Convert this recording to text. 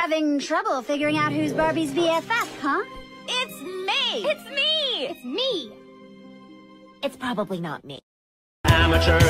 Having trouble figuring out who's Barbie's BFF, huh? It's me! It's me! It's me! It's probably not me. Amateurs.